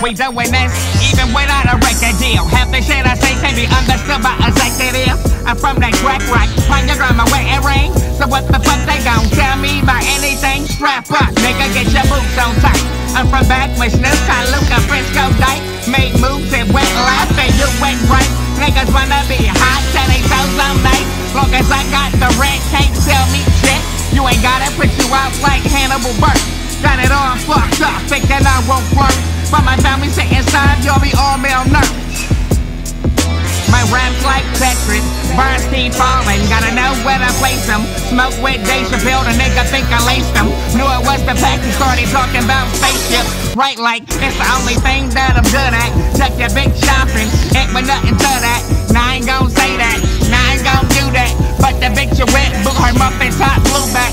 We doing this even without a record deal. Half the shit I say can be understood by executives. I'm from that crack rock, find your grandma wearing ring. So what the fuck they gon' tell me about anything? Strap up, nigga, get your boots on tight. I'm from back when Snoop, Luca, Frisco, Dyke Made moves and went left and you went right Niggas wanna be hot, tell they toes on night Long as I got the red, can't tell me shit You ain't gotta put you out like Hannibal Buress Got it all fucked up, thinking I won't work. But my family sit inside, you'll be all malnourished. My raps like Tetris, bars keep falling. Gotta know where to place them. Smoke with Dave Chappelle, the nigga think I laced them. Knew it was the pack, he started talking about spaceships. Right, like it's the only thing that I'm good at. Check your big shopping, ain't with nothing to that. Now I ain't gon' say that, now I ain't gon' do that. But the bitch you with, boot her muffin top blue back.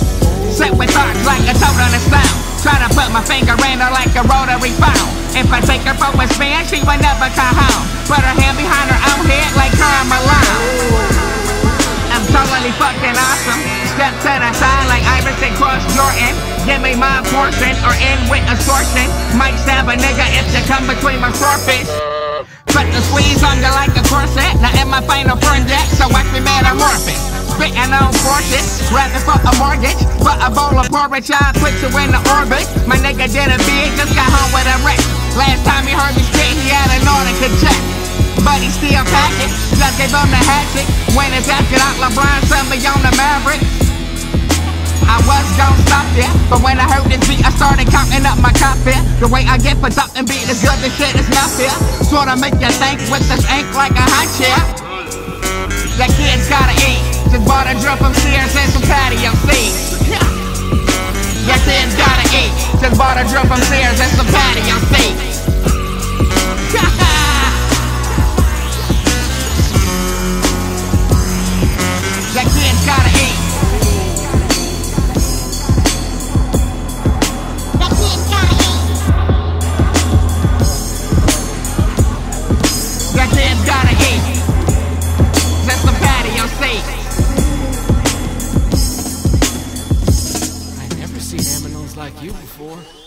Sit with thoughts like a toad on the style. Try to put my finger in her like a rotary phone. If I take her for a spin, she will never come home. Put her hand behind her own head like. I'm totally fucking awesome. Step to the side like Iverson cross Jordan. Give me my portion or end with extortion. Might stab a nigga if you come between my swordfish. Put the squeeze on you like a corset. Now in my final friend yet, so watch me metamorphic spitting on forces, rather for a mortgage, But a bowl of porridge, I put you in the orbit. My nigga did a bid, just got home with a wreck. Last time he heard me spit, he had an Nautica check. But he still packing, just gave him the hatchet. When it's after out, LeBron me on the Maverick. I was gonna stop there, but when I heard this beat, I started counting up my confidence. The way I get for something beat is good, this shit is not fair. Sorta make you think with this ink like a hot chair. That kid's gotta eat. Just bought a drum from Sears and some patio seats. Yes, it's gotta eat. Just bought a drum from Sears and some patio seats. Seen aminos like you before.